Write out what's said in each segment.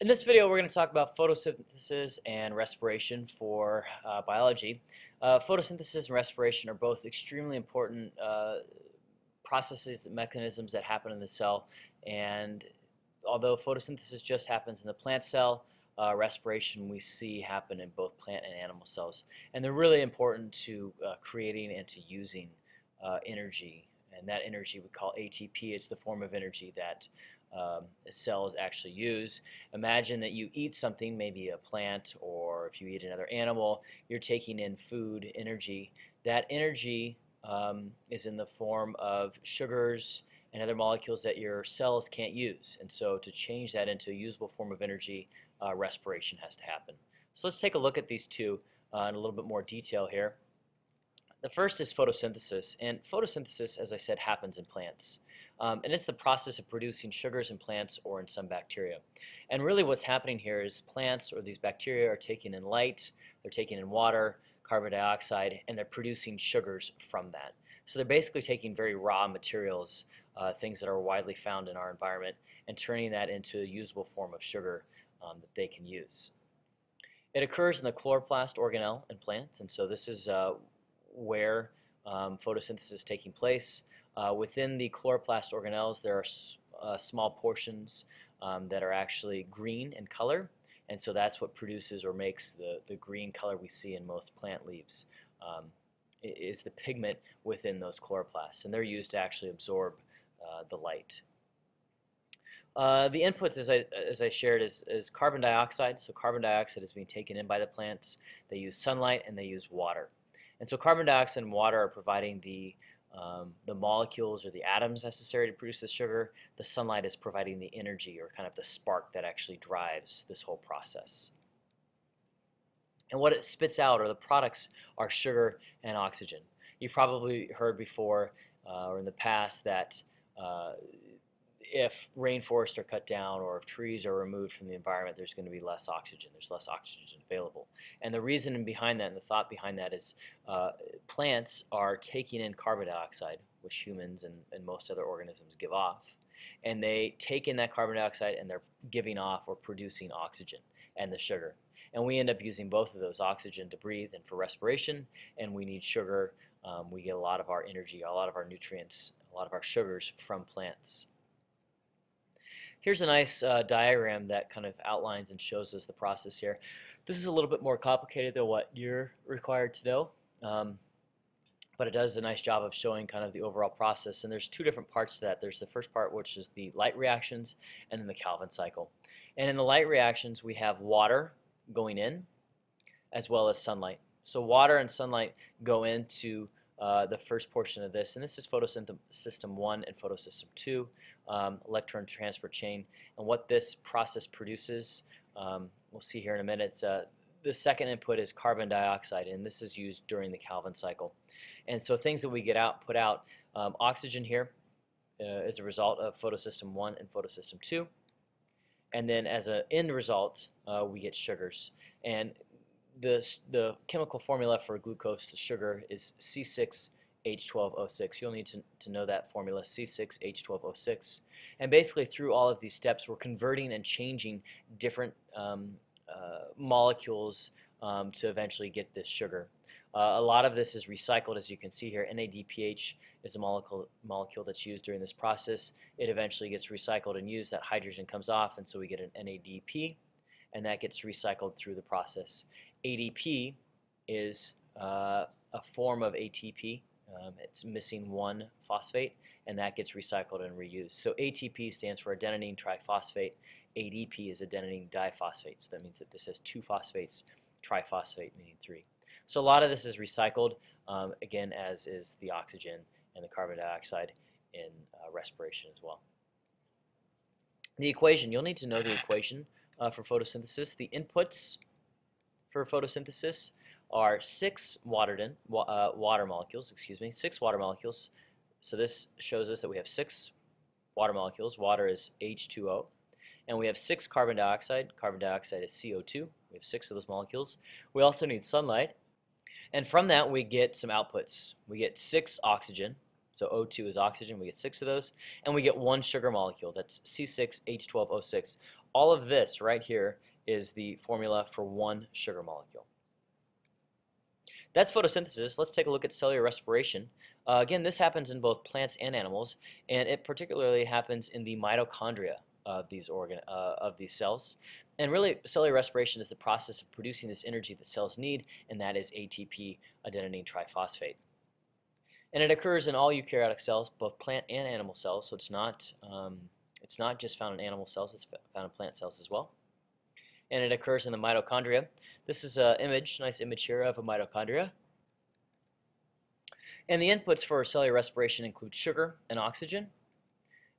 In this video, we're going to talk about photosynthesis and respiration for uh, biology. Uh, photosynthesis and respiration are both extremely important uh, processes and mechanisms that happen in the cell. And although photosynthesis just happens in the plant cell, uh, respiration we see happen in both plant and animal cells. And they're really important to uh, creating and to using uh, energy. And that energy we call ATP. It's the form of energy that um, cells actually use. Imagine that you eat something, maybe a plant, or if you eat another animal, you're taking in food, energy. That energy um, is in the form of sugars and other molecules that your cells can't use. And so to change that into a usable form of energy, uh, respiration has to happen. So let's take a look at these two uh, in a little bit more detail here. The first is photosynthesis, and photosynthesis, as I said, happens in plants. Um, and it's the process of producing sugars in plants or in some bacteria. And really what's happening here is plants or these bacteria are taking in light, they're taking in water, carbon dioxide, and they're producing sugars from that. So they're basically taking very raw materials, uh, things that are widely found in our environment, and turning that into a usable form of sugar um, that they can use. It occurs in the chloroplast organelle in plants, and so this is uh, where um, photosynthesis is taking place. Uh, within the chloroplast organelles, there are uh, small portions um, that are actually green in color, and so that's what produces or makes the, the green color we see in most plant leaves. Um, is the pigment within those chloroplasts, and they're used to actually absorb uh, the light. Uh, the inputs, as I, as I shared, is, is carbon dioxide. So carbon dioxide is being taken in by the plants. They use sunlight and they use water. And so carbon dioxide and water are providing the, um, the molecules or the atoms necessary to produce the sugar. The sunlight is providing the energy or kind of the spark that actually drives this whole process. And what it spits out or the products are sugar and oxygen. You've probably heard before uh, or in the past that uh, if rainforests are cut down or if trees are removed from the environment, there's going to be less oxygen. There's less oxygen available. And the reason behind that and the thought behind that is uh, plants are taking in carbon dioxide, which humans and, and most other organisms give off. And they take in that carbon dioxide and they're giving off or producing oxygen and the sugar. And we end up using both of those oxygen to breathe and for respiration, and we need sugar. Um, we get a lot of our energy, a lot of our nutrients, a lot of our sugars from plants. Here's a nice uh, diagram that kind of outlines and shows us the process here. This is a little bit more complicated than what you're required to know, um, but it does a nice job of showing kind of the overall process. And there's two different parts to that. There's the first part, which is the light reactions, and then the Calvin cycle. And in the light reactions, we have water going in, as well as sunlight. So water and sunlight go into uh, the first portion of this, and this is photosystem 1 and photosystem 2, um, electron transport chain. And what this process produces, um, we'll see here in a minute, uh, the second input is carbon dioxide, and this is used during the Calvin cycle. And so things that we get out, put out, um, oxygen here uh, is a result of photosystem 1 and photosystem 2. And then as an end result, uh, we get sugars. And the, the chemical formula for glucose, the sugar, is C6H12O6. You'll need to, to know that formula, C6H12O6. And basically through all of these steps, we're converting and changing different um, uh, molecules um, to eventually get this sugar. Uh, a lot of this is recycled, as you can see here. NADPH is a molecule, molecule that's used during this process. It eventually gets recycled and used. That hydrogen comes off, and so we get an NADP, and that gets recycled through the process. ADP is uh, a form of ATP. Um, it's missing one phosphate, and that gets recycled and reused. So ATP stands for adenine triphosphate. ADP is adenine diphosphate. So that means that this has two phosphates, triphosphate meaning three. So a lot of this is recycled, um, again, as is the oxygen and the carbon dioxide in uh, respiration as well. The equation, you'll need to know the equation uh, for photosynthesis. The inputs for photosynthesis are six water, uh, water molecules, excuse me, six water molecules. So this shows us that we have six water molecules. Water is H2O. And we have six carbon dioxide. Carbon dioxide is CO2. We have six of those molecules. We also need sunlight. And from that we get some outputs. We get six oxygen, So O2 is oxygen. We get six of those. And we get one sugar molecule. That's C6H12O6. All of this right here is the formula for one sugar molecule. That's photosynthesis. Let's take a look at cellular respiration. Uh, again, this happens in both plants and animals, and it particularly happens in the mitochondria of these organ uh, of these cells. And really, cellular respiration is the process of producing this energy that cells need, and that is ATP, adenine triphosphate. And it occurs in all eukaryotic cells, both plant and animal cells. So it's not um, it's not just found in animal cells; it's found in plant cells as well. And it occurs in the mitochondria. This is an image, nice image here of a mitochondria. And the inputs for cellular respiration include sugar and oxygen.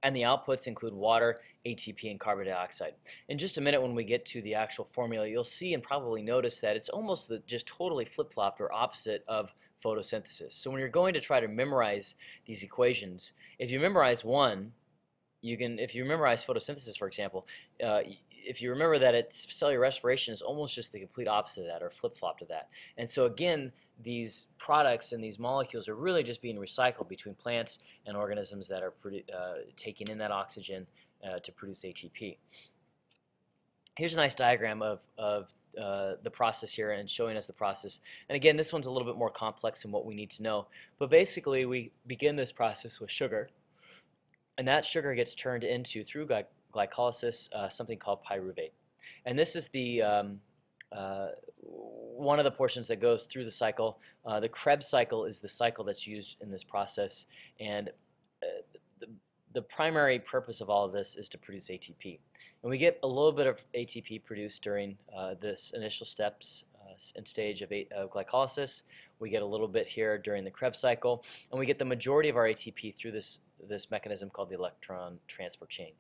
And the outputs include water, ATP, and carbon dioxide. In just a minute when we get to the actual formula, you'll see and probably notice that it's almost the, just totally flip-flopped or opposite of photosynthesis. So when you're going to try to memorize these equations, if you memorize one, you can, if you memorize photosynthesis, for example, uh, if you remember that it's cellular respiration is almost just the complete opposite of that or flip-flop to that. And so again, these products and these molecules are really just being recycled between plants and organisms that are uh, taking in that oxygen uh, to produce ATP. Here's a nice diagram of, of uh, the process here and showing us the process. And again, this one's a little bit more complex than what we need to know. But basically, we begin this process with sugar. And that sugar gets turned into, through glycolysis, uh, something called pyruvate. And this is the um, uh, one of the portions that goes through the cycle. Uh, the Krebs cycle is the cycle that's used in this process. And uh, the, the primary purpose of all of this is to produce ATP. And we get a little bit of ATP produced during uh, this initial steps uh, and stage of, of, glycolysis. We get a little bit here during the Krebs cycle, and we get the majority of our ATP through this, this mechanism called the electron transport chain,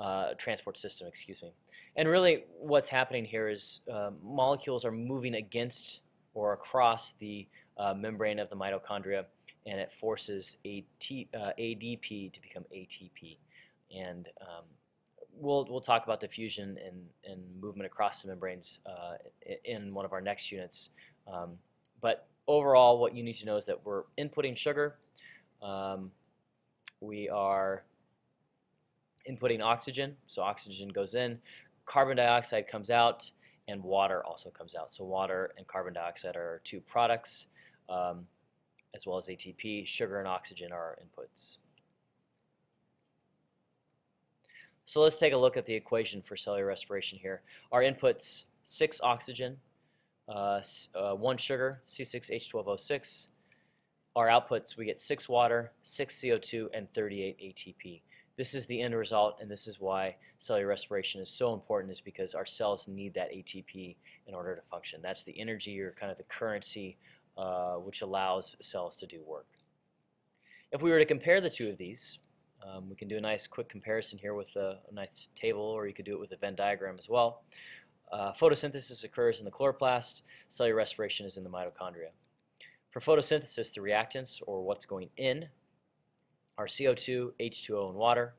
uh, transport system, excuse me. And really what's happening here is uh, molecules are moving against or across the uh, membrane of the mitochondria, and it forces AT, uh, ADP to become ATP. And um, we'll we'll talk about diffusion and, and movement across the membranes uh, in one of our next units. Um, but overall, what you need to know is that we're inputting sugar. Um, we are inputting oxygen, so oxygen goes in, carbon dioxide comes out, and water also comes out. So water and carbon dioxide are two products, um, as well as ATP. Sugar and oxygen are our inputs. So let's take a look at the equation for cellular respiration here. Our inputs, 6 oxygen, uh, uh, 1 sugar, C6H12O6. Our outputs, we get 6 water, 6 CO2, and 38 ATP. This is the end result, and this is why cellular respiration is so important is because our cells need that ATP in order to function. That's the energy or kind of the currency uh, which allows cells to do work. If we were to compare the two of these, um, we can do a nice quick comparison here with a, a, nice table, or you could do it with a Venn diagram as well. Uh, photosynthesis occurs in the chloroplast. Cellular respiration is in the mitochondria. For photosynthesis, the reactants, or what's going in, are CO2, H2O, and water.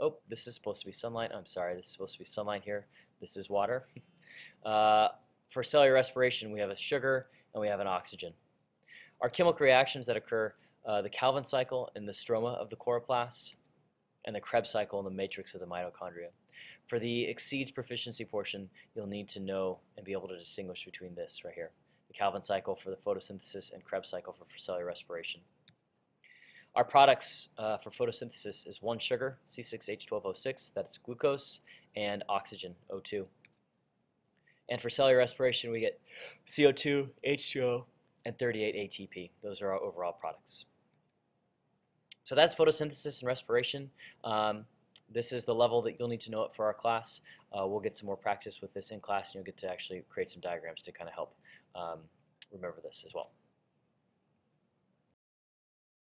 Oh, this is supposed to be sunlight. I'm sorry, this is supposed to be sunlight here. This is water. uh, for cellular respiration, we have a sugar and we have an oxygen. Our chemical reactions that occur uh, the Calvin cycle in the stroma of the chloroplast, and the Krebs cycle in the matrix of the mitochondria. For the exceeds proficiency portion, you'll need to know and be able to distinguish between this right here, the Calvin cycle for the photosynthesis and Krebs cycle for, for cellular respiration. Our products uh, for photosynthesis is one sugar, C6H12O6, that's glucose, and oxygen, O2. And for cellular respiration, we get CO2, H2O, and 38 ATP. Those are our overall products. So that's photosynthesis and respiration. Um, this is the level that you'll need to know it for our class. Uh, we'll get some more practice with this in class and you'll get to actually create some diagrams to kind of help um, remember this as well.